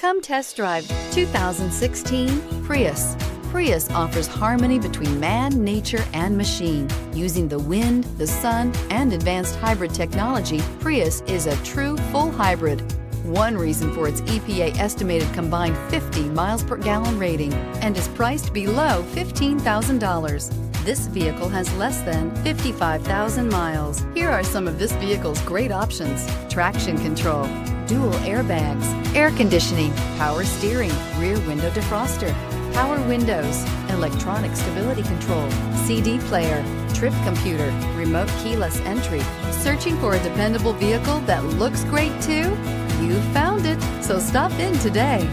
Come test drive 2016 Prius. Prius offers harmony between man, nature, and machine. Using the wind, the sun, and advanced hybrid technology, Prius is a true full hybrid. One reason for its EPA estimated combined 50 miles per gallon rating and is priced below $15,000. This vehicle has less than 55,000 miles. Here are some of this vehicle's great options. Traction control, dual airbags, air conditioning, power steering, rear window defroster, power windows, electronic stability control, CD player, trip computer, remote keyless entry. Searching for a dependable vehicle that looks great too? You found it, so stop in today.